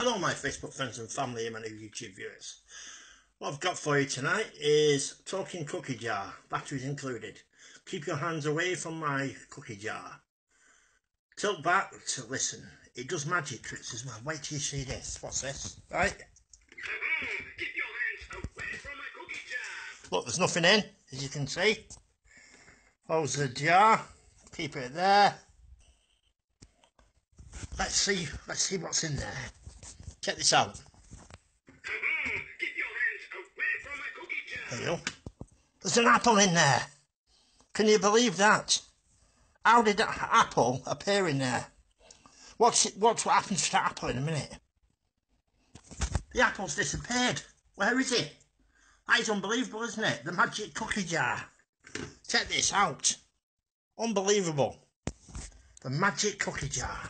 Hello, my Facebook friends and family and my new YouTube viewers. What I've got for you tonight is talking cookie jar, batteries included. Keep your hands away from my cookie jar. Tilt back to listen. It does magic tricks as well. Wait till you see this. What's this? Right? Look, there's nothing in, as you can see. Close the jar. Keep it there. Let's see. Let's see what's in there. Check this out. There you go. There's an apple in there. Can you believe that? How did that apple appear in there? What's it, what's what happens to the apple in a minute? The apple's disappeared. Where is it? That is unbelievable, isn't it? The magic cookie jar. Check this out. Unbelievable. The magic cookie jar.